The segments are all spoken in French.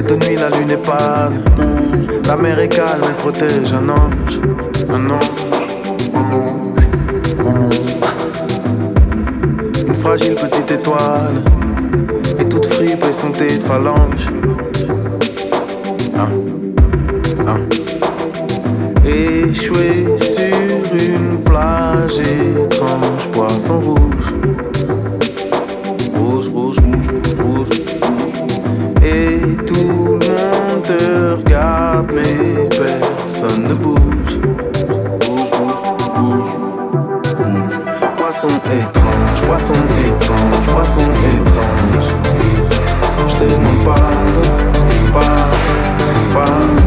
Et de nuit, la lune est pâle. La mer est calme, elle protège un ange. Un ange. Une fragile petite étoile. Et toute fripe et son thé de phalange. Hein. Hein. Échoué sur une plage étrange, poisson. Rouge, rouge, rouge, regarde, mais personne ne bouge. Bouge, bouge, bouge, bouge. Poisson étrange, poisson étrange, poisson étrange. Je te demande pardon, pardon, pardon.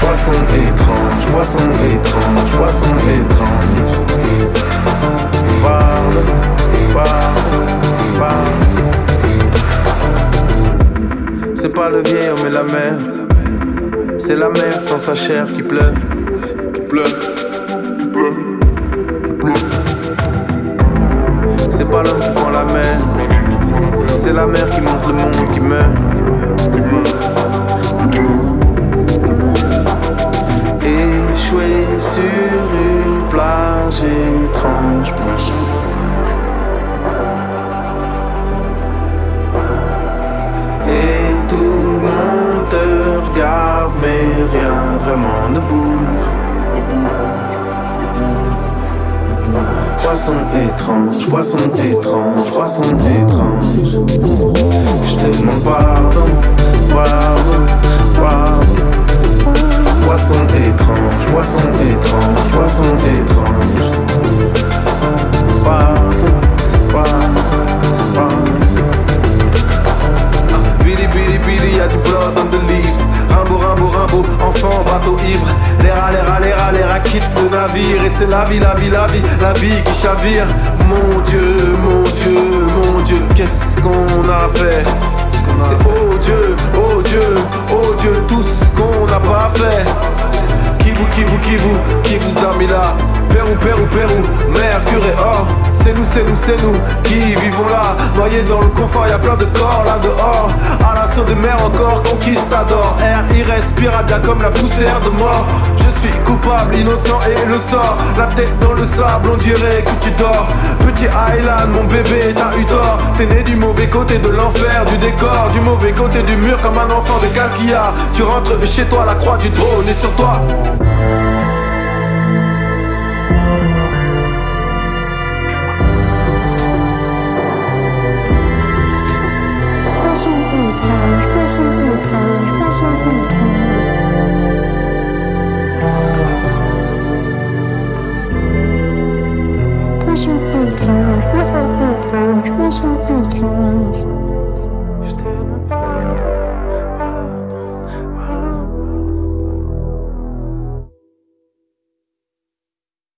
Poisson étrange, poisson étrange, poisson étrange. C'est pas le vieil homme et la mère. C'est la mère sans sa chair qui pleure. Qui pleure. Qui pleure. Qui pleure. C'est pas l'homme qui prend la mer. C'est la mer qui monte le monde qui meurt. Poisson étrange, poisson étrange, poisson étrange. Je te demande pardon. C'est la vie, la vie, la vie, la vie qui chavire. Mon Dieu, mon Dieu, mon Dieu, qu'est-ce qu'on a fait? C'est oh Dieu, oh Dieu, oh Dieu, tout ce qu'on n'a pas fait. Qui vous, qui vous, qui vous, qui vous a mis là? Pérou, Pérou, Pérou, Mercure et or. C'est nous, c'est nous, c'est nous qui vivons là. Noyés dans le confort, y a plein de corps là dehors. À l'assaut des mers encore, conquistador. Air irrespirable, bien comme la poussière de mort. Je suis coupable, innocent et le sort. La tête dans le sable, on dirait que tu dors. Petit Island, mon bébé, t'as eu tort. T'es né du mauvais côté de l'enfer, du décor. Du mauvais côté du mur, comme un enfant de Galkia. Tu rentres chez toi, la croix du trône est sur toi. your.